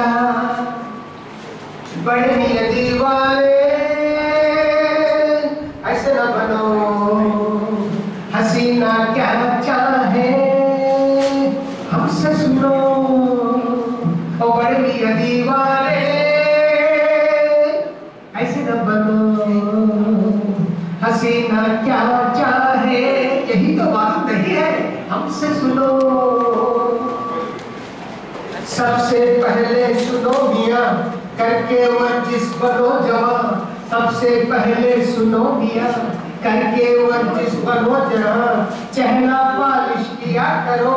चला बड़े ऐसे न बनो। हसीना क्या चाहे, हमसे सुनो। ओ बड़े ऐसे न बनो। हसीना क्या चाहे, यही तो मालूम नहीं है, हमसे सुनो। सबसे पहले सुनो मियाँ, करके वर्जिश बनो जवान सबसे पहले सुनो मियाँ, करके वर्जिश बनो जवान चेहरा पालिश किया करो,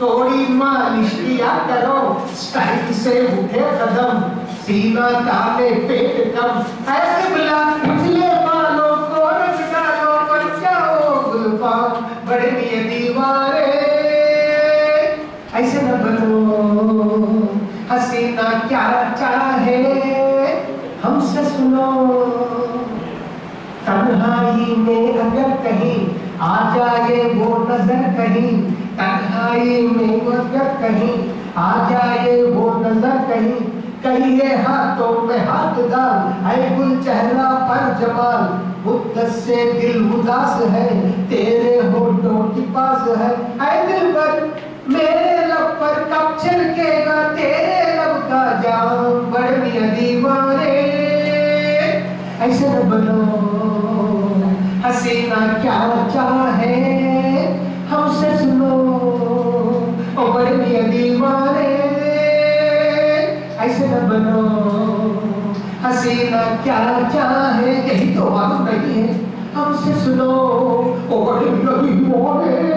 थोड़ी मालिश किया करो, स्टाइल से उठे कदम, सीना ताले पेट कम। ऐसे बुला पिछले बालों को रख डालो बन जाओ गुलफाम। बड़े दीवारे ऐसे न बनो। हसीना क्या चाहे हमसे सुनो। तन्हाई में अगर कहीं आ जाए वो नज़र कहीं, तन्हाई में अगर कहीं आ जाए वो नज़र कहीं कहिए हाथों में हाथ डाल, ऐ गुल चेहरा पर जमाल मुद्दत से दिल उदास है, तेरे होठों की पास है, ऐ दिल पर मेरे कब छिड़केगा तेरे लब का जाम? बड़े दीवाने। ऐसे बनो। हसीना क्या चाहे? हमसे सुनो। ओ बड़े दीवाने। ऐसे हसीना क्या यही तो बात नहीं है। हमसे सुनो। ओ बड़े मियाँ दीवाने।